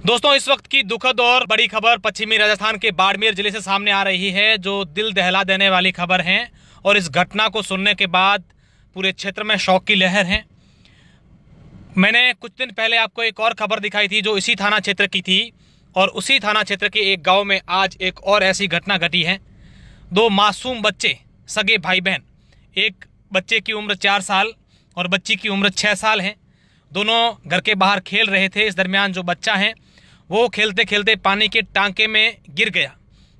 दोस्तों, इस वक्त की दुखद और बड़ी खबर पश्चिमी राजस्थान के बाड़मेर ज़िले से सामने आ रही है, जो दिल दहला देने वाली खबर है और इस घटना को सुनने के बाद पूरे क्षेत्र में शौक की लहर है। मैंने कुछ दिन पहले आपको एक और खबर दिखाई थी, जो इसी थाना क्षेत्र की थी और उसी थाना क्षेत्र के एक गाँव में आज एक और ऐसी घटना घटी है। दो मासूम बच्चे, सगे भाई बहन एक बच्चे की उम्र चार साल और बच्ची की उम्र छः साल है। दोनों घर के बाहर खेल रहे थे। इस दरमियान जो बच्चा है वो खेलते खेलते पानी के टांके में गिर गया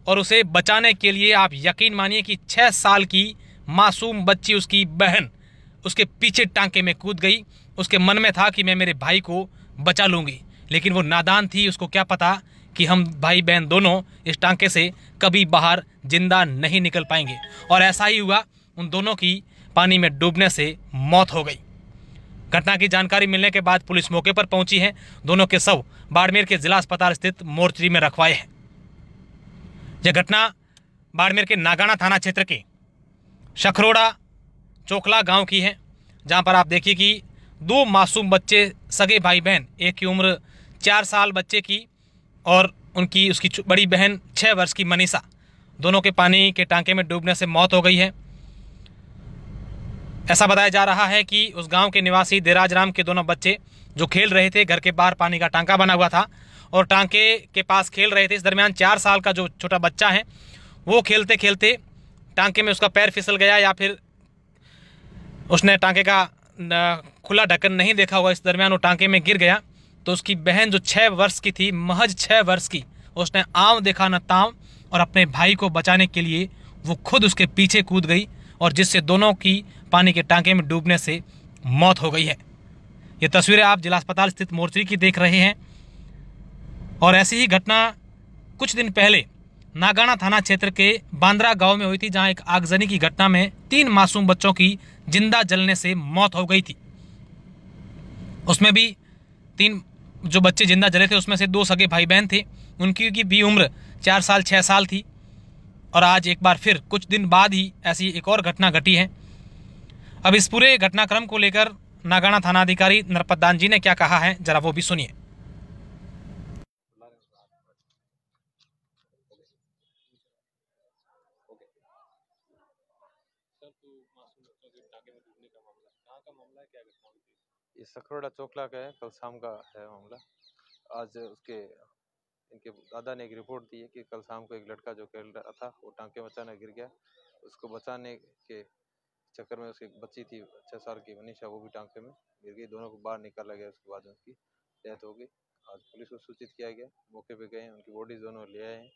और उसे बचाने के लिए आप यकीन मानिए कि छः साल की मासूम बच्ची उसकी बहन उसके पीछे टांके में कूद गई। उसके मन में था कि मैं मेरे भाई को बचा लूँगी, लेकिन वो नादान थी। उसको क्या पता कि हम भाई बहन दोनों इस टांके से कभी बाहर ज़िंदा नहीं निकल पाएँगे। और ऐसा ही हुआ, उन दोनों की पानी में डूबने से मौत हो गई। घटना की जानकारी मिलने के बाद पुलिस मौके पर पहुँची है। दोनों के शव बाड़मेर के जिला अस्पताल स्थित मोर्चरी में रखवाए हैं। यह घटना बाड़मेर के नागाना थाना क्षेत्र के शखरोड़ा चोखला गाँव की है, जहाँ पर आप देखिए कि दो मासूम बच्चे, सगे भाई बहन एक की उम्र चार साल बच्चे की और उनकी उसकी बड़ी बहन छः वर्ष की मनीषा, दोनों के पानी के टांके में डूबने से मौत हो गई है। ऐसा बताया जा रहा है कि उस गाँव के निवासी देराज राम के दोनों बच्चे जो खेल रहे थे, घर के बाहर पानी का टांका बना हुआ था और टांके के पास खेल रहे थे। इस दरमियान चार साल का जो छोटा बच्चा है, वो खेलते खेलते टांके में उसका पैर फिसल गया या फिर उसने टांके का खुला ढक्कन नहीं देखा हुआ इस दरमियान वो टांके में गिर गया। तो उसकी बहन जो छः वर्ष की थी, महज छः वर्ष की, उसने आम देखा, न ताम, और अपने भाई को बचाने के लिए वो खुद उसके पीछे कूद गई। और जिससे दोनों की पानी के टांके में डूबने से मौत हो गई है। ये तस्वीरें आप जिला अस्पताल स्थित मोर्चरी की देख रहे हैं। और ऐसी ही घटना कुछ दिन पहले नागाना थाना क्षेत्र के बांद्रा गाँव में हुई थी, जहाँ एक आगजनी की घटना में तीन मासूम बच्चों की ज़िंदा जलने से मौत हो गई थी। उसमें भी तीन जो बच्चे ज़िंदा जले थे, उसमें से दो सगे भाई बहन थे। उनकी की भी उम्र चार साल छः साल थी। और आज एक बार फिर कुछ दिन बाद ही ऐसी एक और घटना घटी है। अब इस पूरे घटनाक्रम को लेकर नागाना थानाधिकारी नरपतदान जी ने क्या कहा है, जरा वो भी सुनिए। ये सखरोड़ा चौकला का है, कल शाम का है मामला। आज उसके इनके दादा ने एक रिपोर्ट दी है कि कल शाम को एक लड़का जो खेल रहा था वो टांके में अचानक गिर गया। उसको बचाने के चक्कर में उसकी बच्ची थी छः साल की मनीषा वो भी टांके में गिर गई। दोनों को बाहर निकाला गया उसके बाद उनकी डेथ हो गई। आज पुलिस को सूचित किया गया। मौके पर गए उनकी बॉडी दोनों ले आए। हैं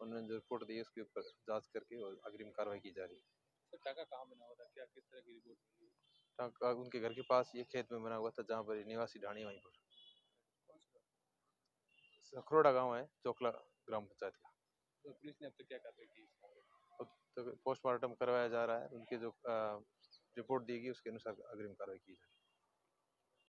उन्होंने जो रिपोर्ट दी है उसके ऊपर जाँच करके और अग्रिम कार्रवाई की जा रही है। टाका कहाँ बना हुआ था? क्या किस तरह की रिपोर्ट टाका उनके घर के पास ये खेत में बना हुआ था जहाँ पर निवासी ढाणी वहीं पर। सखरोड़ा गाँव है चोकला ग्राम पंचायत का। तो पुलिस ने अब तक क्या कार्रवाई की अब तक पोस्टमार्टम करवाया जा रहा है उनके जो रिपोर्ट दी गई उसके अनुसार अग्रिम कार्रवाई की जाएगी